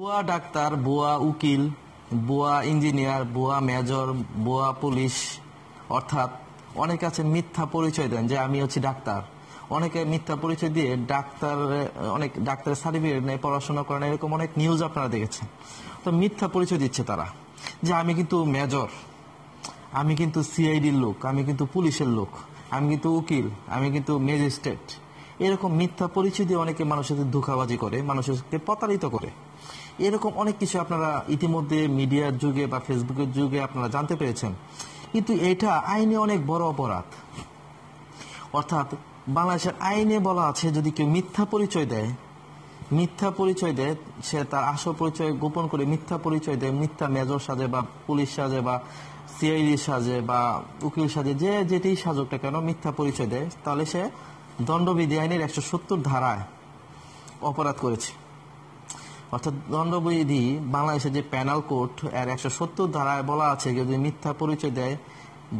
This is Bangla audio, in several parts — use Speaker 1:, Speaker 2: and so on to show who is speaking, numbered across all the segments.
Speaker 1: বুয়া ডাক্তার, বুয়া উকিল, বুয়া ইঞ্জিনিয়ার, বুয়া মেজর, বুয়া পুলিশ, অর্থাৎ অনেকে আছে মিথ্যা পরিচয় দেন যে আমি হচ্ছি ডাক্তার। অনেকে মিথ্যা পরিচয় দিয়ে ডাক্তার, অনেক ডাক্তারের সার্টিফিকেট নেই পড়াশোনা করেন, এরকম অনেক নিউজ আপনারা দেখেছেন। তো মিথ্যা পরিচয় দিচ্ছে তারা যে আমি কিন্তু মেজর, আমি কিন্তু সিআইডির লোক, আমি কিন্তু পুলিশের লোক, আমি কিন্তু উকিল, আমি কিন্তু ম্যাজিস্ট্রেট এরকম মিথ্যা পরিচয় দিয়ে অনেকে মানুষের ধোকাবাজি করে মানুষকে প্রতারিত করে। এরকম অনেক কিছু আপনারা ইতিমধ্যে মিডিয়ার যুগে বা ফেসবুকের যুগে আপনারা জানতে পেরেছেন। কিন্তু এটা আইনে অনেক বড় অপরাধ। অর্থাৎ বাংলাদেশের আইনে বলা আছে, যদি কেউ মিথ্যা পরিচয় দেয়, মিথ্যা পরিচয় দেয়, সে তার আসল পরিচয় গোপন করে মিথ্যা পরিচয় দেয়, মিথ্যা মেজর সাজে বা পুলিশ সাজে বা সিআইডি সাজে বা উকিল সাজে, যে যেটি সাজুক না কেন মিথ্যা পরিচয় দেয়, তাহলে সে দণ্ডবিধি আইনের একশো সত্তর ধারায় অপরাধ করেছে। অর্থাৎ দণ্ডবিধি বাংলাদেশের যে প্যানাল কোর্ট এর একশো সত্তর ধারায় বলা আছে, যদি মিথ্যা পরিচয় দেয়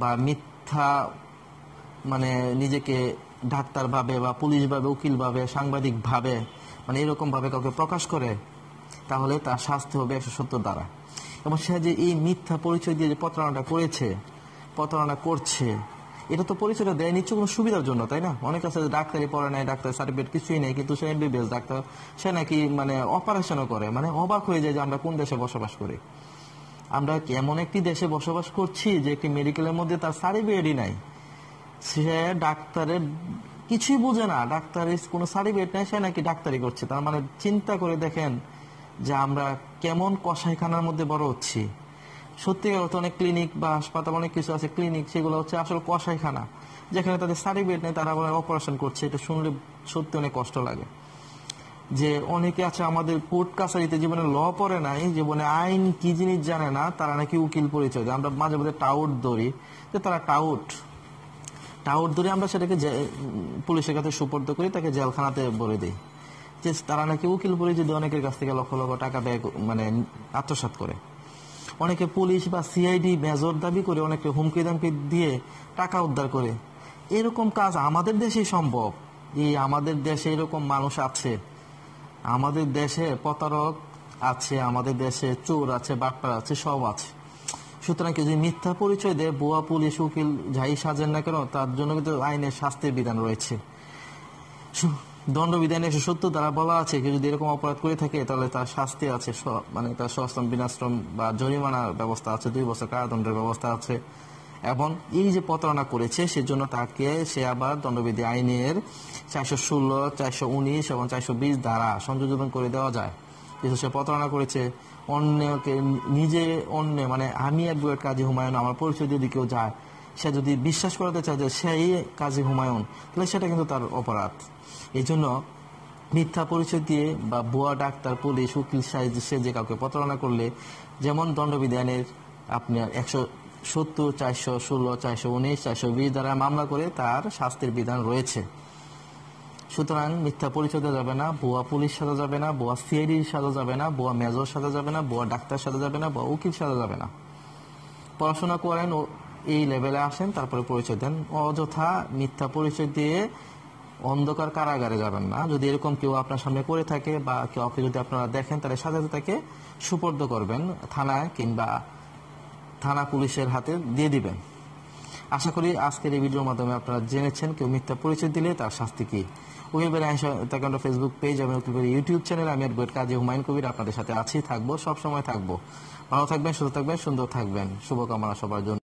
Speaker 1: বা মিথ্যা মানে নিজেকে ডাক্তার ভাবে বা পুলিশ ভাবে উকিল ভাবে সাংবাদিক ভাবে মানে এরকম ভাবে কাউকে প্রকাশ করে, তাহলে তার শাস্তি হবে একশো সত্তর দ্বারা এবং সে যে এই মিথ্যা পরিচয় দিয়ে যে প্রতারণাটা করেছে, প্রতারণা করছে এটা তো পরিচয়টা দেয় নিচ্ছে কোনো সুবিধার জন্য, তাই না? অনেক আছে ডাক্তারি পড়ে নাই ডাক্তার সার্টিফিকেট কিছুই নেই, কিন্তু সে এমবিবিএস ডাক্তার, সে নাকি মানে অপারেশনও করে মানে অবাক হয়ে যায় যে আমরা কোন দেশে বসবাস করি। আমরা এমন একটি দেশে বসবাস করছি যে একটি মেডিকেলের মধ্যে তার সার্টিফিকেটই নাই। সে ডাক্তারের কিছুই বুঝে না, ডাক্তারের কোনো সার্টিফিকেট নেই, সে নাকি ডাক্তারি করছে। তার মানে চিন্তা করে দেখেন যে আমরা কেমন কষাইখানার মধ্যে বড় হচ্ছি। অর্থে অনেক ক্লিনিক বা হাসপাতাল অনেক কিছু আছে ক্লিনিক সেগুলো হচ্ছে আসলে কষাইখানা। যেখানে তাদের সার্টিফিকেট নেই, তারা অপারেশন করছে। এটা শুনলে সত্যি অনেক কষ্ট লাগে। যে অনেকে আছে আমাদের কোর্ট কাছারিতে জীবনে ল পড়ে নাই, জীবনে আইন কি জিনিস জানে না, তারা নাকি উকিল পরিচয় আমরা মাঝে মাঝে টাউট ধরি, যে তারা টাউট। টাউট ধরে আমরা সেটাকে পুলিশের কাছে সুপর্দ করি, তাকে জেলখানাতে বলে দিই। যে তারা নাকি উকিল পরিচয় অনেকের কাছ থেকে লক্ষ লক্ষ টাকা ব্যয় মানে আত্মসাৎ করে। অনেকে পুলিশ বা সিআইডি মেজর দাবি করে অনেকে হুমকি দামকি দিয়ে টাকা উদ্ধার করে। এরকম কাজ আমাদের দেশেই সম্ভব। এই আমাদের দেশে এরকম মানুষ আছে। আমাদের দেশে প্রতারক আছে, আমাদের দেশে চোর আছে, বাটপার আছে, সব আছে। সুতরাং কেউ যদি মিথ্যা পরিচয় দেয় বোয়া পুলিশ উকিল যাই সাজেন না কেন, তার জন্য কিন্তু আইনের শাস্তির বিধান রয়েছে। দণ্ডবিধানে একশো সত্তর দ্বারা বলা আছে, কেউ যদি এরকম অপরাধ করে থাকে, তাহলে তার শাস্তি আছে মানে তার সশ্রম বিনাশ্রম বা জরিমানার ব্যবস্থা আছে, দুই বছর কারাদণ্ডের ব্যবস্থা আছে। এবং এই যে প্রতারণা করেছে, সেজন্য তাকে সে আবার দণ্ডবিধি আইনের চারশো ষোলো, চারশো উনিশ এবং চারশো বিশ দ্বারা সংযোজন করে দেওয়া যায়। যেহেতু সে প্রতারণা করেছে, অন্যকে নিজে, অন্য মানে আমি অ্যাডভোকেট কাজী হুমায়ুন, আমার পরিচয় যদি কেউ যায় সে যদি বিশ্বাস করাতে চায় যে সেই কাজী হুমায়ুন, তাহলে সেটা কিন্তু তার অপরাধ। এই জন্য মিথ্যা পরিচয় দিয়ে বা ভুয়া ডাক্তার, পুলিশ, উকিল সাহেব সে যে কাউকে প্রতারণা করলে, যেমন দণ্ডবিধানের আপনার একশো সত্তর, চারশো ষোলো, চারশো উনিশ, চারশো বিশ দ্বারা মামলা করে তার শাস্তির বিধান রয়েছে। সুতরাং মিথ্যা পরিচয় যাবে না, ভুয়া পুলিশ সাজা যাবে না, ভুয়া সিআইডির সাজা যাবে না, ভুয়া মেজর সাজা যাবে না, ভুয়া ডাক্তার সাজা যাবে না, ভুয়া উকিল সাজা যাবে না। পড়াশোনা করেন এই লেভেলে আসেন, তারপরে পরিচয় দেন। অযথা মিথ্যা পরিচয় দিয়ে অন্ধকার কারাগারে যাবেন না। যদি এরকম কেউ আপনার সামনে করে থাকে বা কাউকে যদি আপনারা দেখেন, তাহলে সাথে সাথে তাকে সুপর্দ করবেন, থানায় কিংবা থানা পুলিশের হাতে দিয়ে দিবেন। আশা করি আজকের এই ভিডিওর মাধ্যমে আপনারা জেনেছেন কেউ মিথ্যা পরিচয় দিলে তার শাস্তি কি। উকিল বেড়ে তাকে ফেসবুক পেজ এবং উকিল বেড়ে ইউটিউব চ্যানেল আমি অ্যাডভোকেট কাজী হুমায়ুন কবির আপনাদের সাথে আছি, থাকব সব সময় থাকব। ভালো থাকবেন, সুস্থ থাকবেন, সুন্দর থাকবেন। শুভকামনা সবার জন্য।